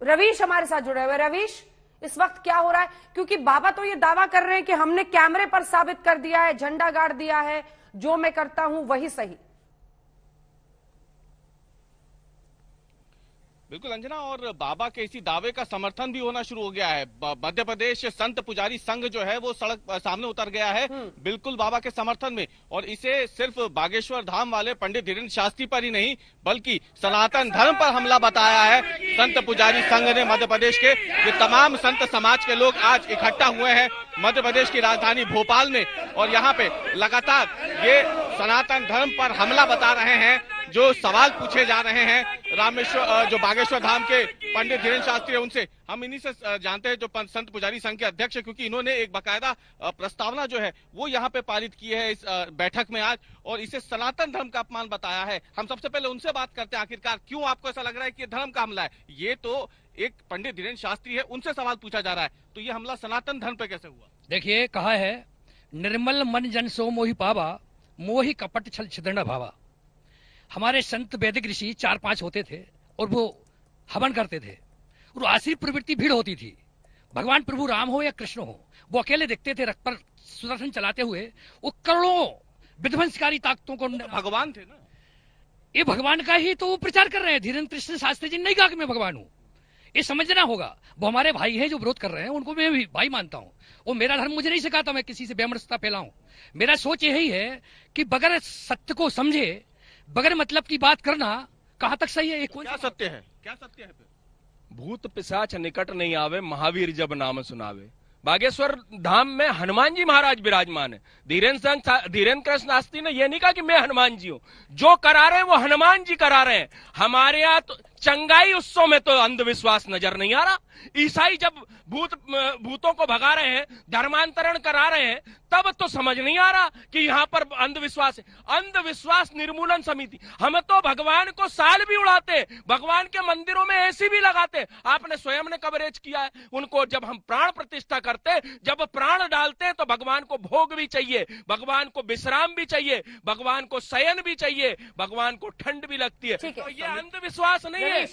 रवीश हमारे साथ जुड़े हुए रवीश, इस वक्त क्या हो रहा है? क्योंकि बाबा तो ये दावा कर रहे हैं कि हमने कैमरे पर साबित कर दिया है, झंडा गाड़ दिया है, जो मैं करता हूँ वही सही। बिल्कुल अंजना और बाबा के इसी दावे का समर्थन भी होना शुरू हो गया है। मध्य प्रदेश संत पुजारी संघ जो है वो सड़क सामने उतर गया है हम्म। बिल्कुल बाबा के समर्थन में। और इसे सिर्फ़ बागेश्वर धाम वाले पंडित धीरेन्द्र शास्त्री पर ही नहीं बल्कि सनातन धर्म पर हमला बताया है। संत पुजारी संघ ने मध्य प्रदेश के ये तमाम संत समाज के लोग आज इकट्ठा हुए हैं मध्य प्रदेश की राजधानी भोपाल में। और यहाँ पे लगातार ये सनातन धर्म पर हमला बता रहे हैं। जो सवाल पूछे जा रहे हैं, रामेश्वर जो बागेश्वर धाम के पंडित धीरेन्द्र शास्त्री है उनसे, हम इन्हीं से जानते हैं जो संत पुजारी संघ के अध्यक्ष है, क्योंकि इन्होंने एक बकायदा प्रस्तावना जो है, वो यहाँ पे पारित की है इस बैठक में आज, और इसे सनातन धर्म का अपमान बताया है। हम सबसे पहले उनसे बात करते हैं, आखिरकार क्यों आपको ऐसा लग रहा है कि धर्म का हमला है? ये तो एक पंडित धीरेन्द्र शास्त्री है, उनसे सवाल पूछा जा रहा है। तो ये हमला सनातन धर्म पे कैसे हुआ? देखिए, कहा है, निर्मल मन जन सो मोही पावा, मोही कपट छल छिदना भावा। हमारे संत वैदिक ऋषि चार पाँच होते थे और वो हवन करते थे। और आश्रित प्रवृत्ति भीड़ होती थी। भगवान प्रभु राम हो या कृष्ण हो वो अकेले देखते थे रथ पर सुदर्शन चलाते हुए वो करोड़ों विध्वंसकारी ताकतों को भगवान थे ना। ये भगवान का ही तो वो प्रचार कर रहे हैं। धीरेन्द्र कृष्ण शास्त्री जी नहीं कहा कि मैं भगवान हूँ। ये समझना होगा वो हमारे भाई हैं जो विरोध कर रहे हैं उनको मैं भी भाई मानता हूँ। वो मेरा धर्म मुझे नहीं सिखाता मैं किसी से बेमरसता फैलाऊं। मेरा सोच यही है कि बगैर सत्य को समझे बगैर मतलब की बात करना कहाँ तक सही है? क्या सत्य है? क्या सत्य है भूत पिशाच निकट नहीं आवे महावीर जब नाम सुनावे। बागेश्वर धाम में हनुमान जी महाराज विराजमान है। धीरेन्द्र धीरेन्द्र कृष्ण शास्त्री ने यह नहीं कहा कि मैं हनुमान जी हूँ। जो करा रहे हैं वो हनुमान जी करा रहे हैं। हमारे यहाँ तो चंगाई उत्सव में तो अंधविश्वास नज़र नहीं आ रहा। ईसाई जब भूत भूतों को भगा रहे हैं धर्मांतरण करा रहे हैं तब तो समझ नहीं आ रहा कि यहाँ पर अंधविश्वास है। अंधविश्वास निर्मूलन समिति। हम तो भगवान को साल भी उड़ाते भगवान के मंदिरों में ऐसी भी लगाते आपने स्वयं ने कवरेज किया है। उनको जब हम प्राण प्रतिष्ठा करते जब प्राण डालते हैं तो भगवान को भोग भी चाहिए। भगवान को विश्राम भी चाहिए। भगवान को शयन भी चाहिए। भगवान को ठंड भी लगती है। तो ये अंधविश्वास नहीं है।